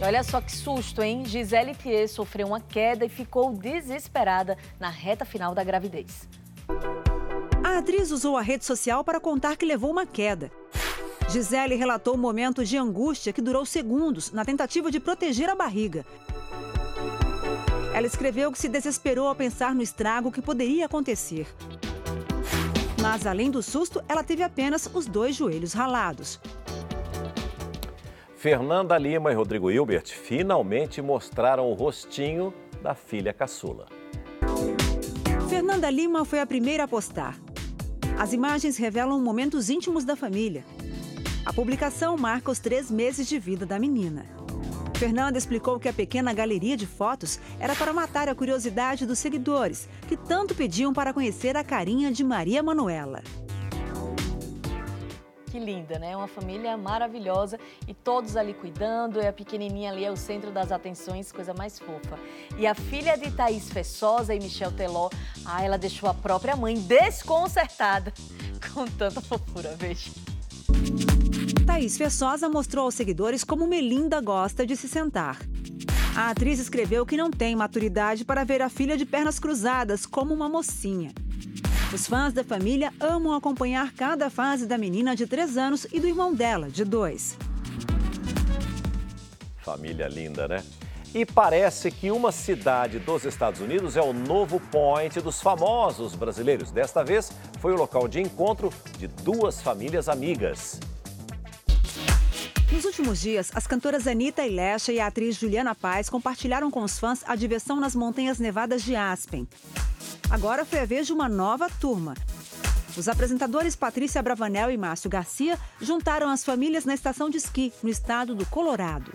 E olha só que susto, hein? Gisele Thier sofreu uma queda e ficou desesperada na reta final da gravidez. A atriz usou a rede social para contar que levou uma queda. Gisele relatou um momento de angústia que durou segundos na tentativa de proteger a barriga. Ela escreveu que se desesperou ao pensar no estrago que poderia acontecer. Mas, além do susto, ela teve apenas os dois joelhos ralados. Fernanda Lima e Rodrigo Hilbert finalmente mostraram o rostinho da filha caçula. Fernanda Lima foi a primeira a postar. As imagens revelam momentos íntimos da família. A publicação marca os três meses de vida da menina. Fernanda explicou que a pequena galeria de fotos era para matar a curiosidade dos seguidores, que tanto pediam para conhecer a carinha de Maria Manuela. Que linda, né? Uma família maravilhosa e todos ali cuidando. E a pequenininha ali é o centro das atenções, coisa mais fofa. E a filha de Thaís Fessosa e Michel Teló, ah, ela deixou a própria mãe desconcertada com tanta fofura, veja. Thaís Fessosa mostrou aos seguidores como Melinda gosta de se sentar. A atriz escreveu que não tem maturidade para ver a filha de pernas cruzadas como uma mocinha. Os fãs da família amam acompanhar cada fase da menina de 3 anos e do irmão dela, de 2. Família linda, né? E parece que uma cidade dos Estados Unidos é o novo point dos famosos brasileiros. Desta vez, foi o local de encontro de duas famílias amigas. Nos últimos dias, as cantoras Anitta e Lesha e a atriz Juliana Paz compartilharam com os fãs a diversão nas montanhas nevadas de Aspen. Agora foi a vez de uma nova turma. Os apresentadores Patrícia Bravanel e Márcio Garcia juntaram as famílias na estação de esqui, no estado do Colorado.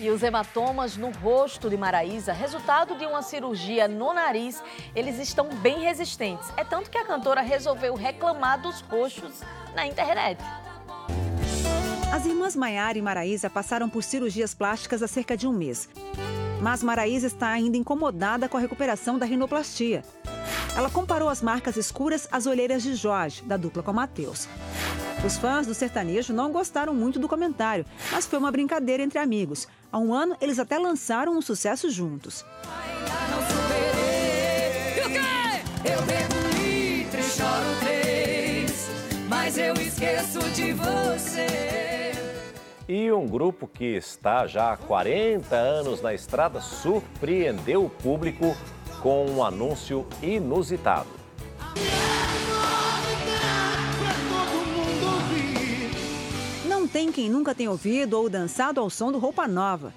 E os hematomas no rosto de Maraísa, resultado de uma cirurgia no nariz, eles estão bem resistentes. É tanto que a cantora resolveu reclamar dos roxos na internet. As irmãs Maiara e Maraísa passaram por cirurgias plásticas há cerca de um mês. Mas Maraísa está ainda incomodada com a recuperação da rinoplastia. Ela comparou as marcas escuras às olheiras de Jorge, da dupla com Matheus. Os fãs do sertanejo não gostaram muito do comentário, mas foi uma brincadeira entre amigos. Há um ano, eles até lançaram um sucesso juntos. Eu esqueço de você. E um grupo que está já há 40 anos na estrada surpreendeu o público com um anúncio inusitado. Não tem quem nunca tenha ouvido ou dançado ao som do Roupa Nova.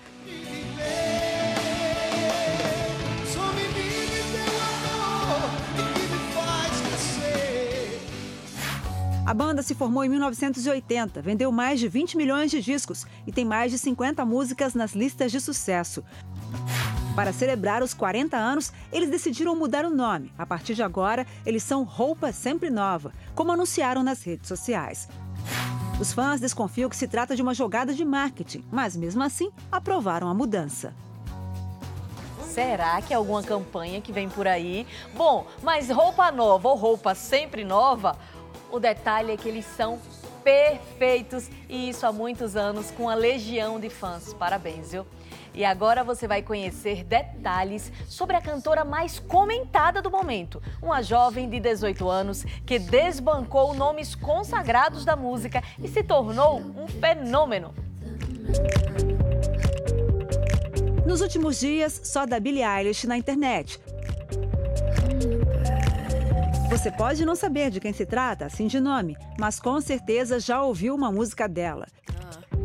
A banda se formou em 1980, vendeu mais de 20 milhões de discos e tem mais de 50 músicas nas listas de sucesso. Para celebrar os 40 anos, eles decidiram mudar o nome. A partir de agora, eles são Roupa Sempre Nova, como anunciaram nas redes sociais. Os fãs desconfiam que se trata de uma jogada de marketing, mas mesmo assim aprovaram a mudança. Será que é alguma campanha que vem por aí? Bom, mas roupa nova ou roupa sempre nova o detalhe é que eles são perfeitos e isso há muitos anos com a legião de fãs. Parabéns, viu? E agora você vai conhecer detalhes sobre a cantora mais comentada do momento. Uma jovem de 18 anos que desbancou nomes consagrados da música e se tornou um fenômeno. Nos últimos dias, só da Billie Eilish na internet. Você pode não saber de quem se trata, assim de nome, mas com certeza já ouviu uma música dela.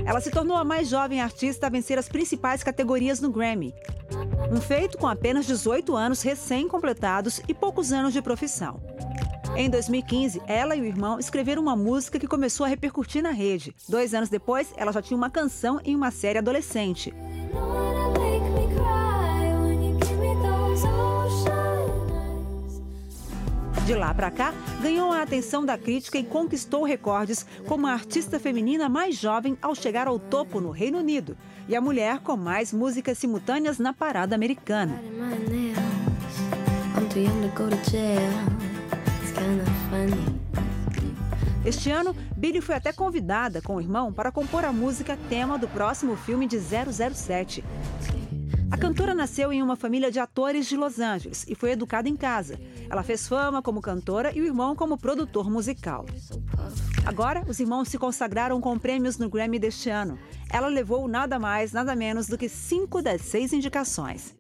Ela se tornou a mais jovem artista a vencer as principais categorias no Grammy. Um feito com apenas 18 anos recém-completados e poucos anos de profissão. Em 2015, ela e o irmão escreveram uma música que começou a repercutir na rede. Dois anos depois, ela já tinha uma canção em uma série adolescente. De lá para cá, ganhou a atenção da crítica e conquistou recordes como a artista feminina mais jovem ao chegar ao topo no Reino Unido e a mulher com mais músicas simultâneas na parada americana. Este ano, Billie foi até convidada com o irmão para compor a música tema do próximo filme de 007. A cantora nasceu em uma família de atores de Los Angeles e foi educada em casa. Ela fez fama como cantora e o irmão como produtor musical. Agora, os irmãos se consagraram com prêmios no Grammy deste ano. Ela levou nada mais, nada menos do que cinco das seis indicações.